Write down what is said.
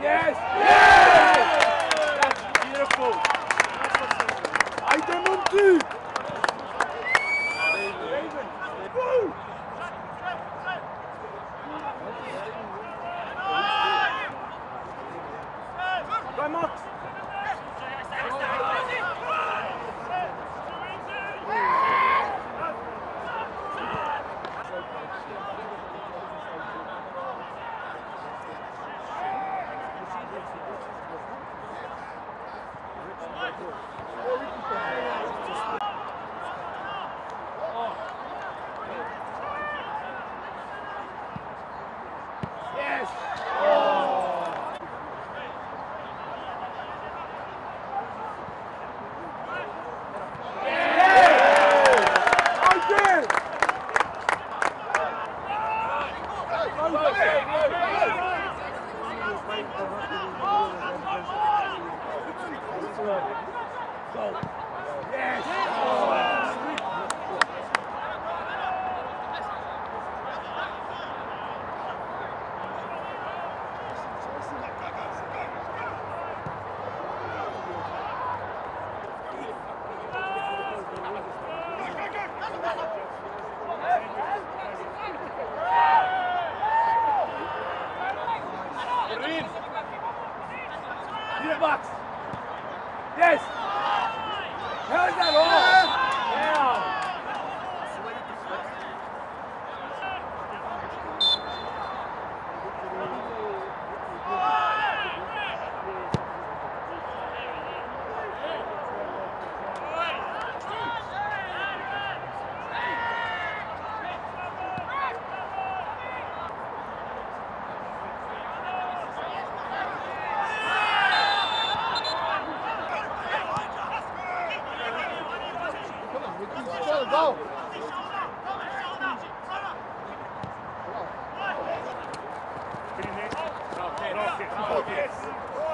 Yes! Yes! Yes! Yes.